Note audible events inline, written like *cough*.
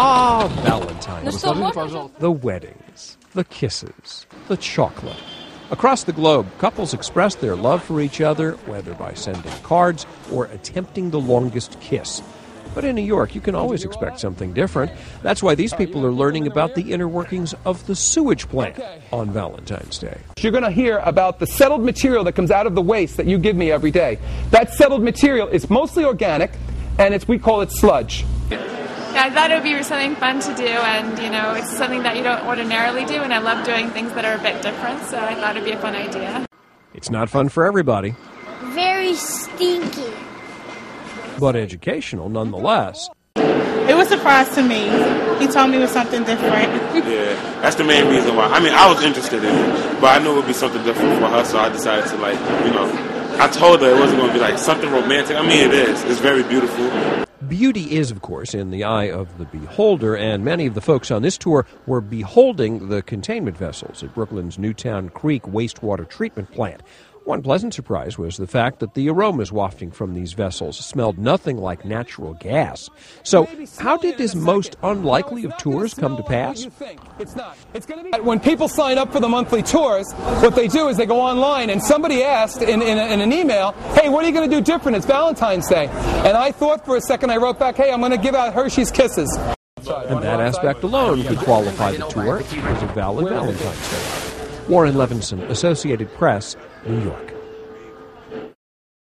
Ah, Valentine's. The weddings, the kisses, the chocolate. Across the globe, couples express their love for each other, whether by sending cards or attempting the longest kiss. But in New York, you can always expect something different. That's why these people are learning about the inner workings of the sewage plant on Valentine's Day. You're going to hear about the settled material that comes out of the waste that you give me every day. That settled material is mostly organic, and it's we call it sludge. Yeah, I thought it would be something fun to do, and you know, it's something that you don't ordinarily do, and I love doing things that are a bit different, so I thought it'd be a fun idea. It's not fun for everybody, Very stinky. but educational nonetheless. It was a surprise to me. He told me it was something different. *laughs* Yeah, that's the main reason why. I mean, I was interested in it, but I knew it would be something different for her, so I decided to like, you know, I told her it wasn't going to be like something romantic. I mean, it is. It's very beautiful. Beauty is, of course, in the eye of the beholder, and many of the folks on this tour were beholding the containment vessels at Brooklyn's Newtown Creek wastewater treatment plant. One pleasant surprise was the fact that the aromas wafting from these vessels smelled nothing like natural gas. So, how did this most unlikely of tours come to pass? It's not. It's going to be when people sign up for the monthly tours. What they do is they go online, and somebody asked in, in, in an email, "Hey, what are you going to do different? It's Valentine's Day." And I thought for a second. I wrote back, "Hey, I'm going to give out Hershey's Kisses." And that aspect alone could qualify the tour as a valid Valentine's Day. Warren Levinson, Associated Press, New York.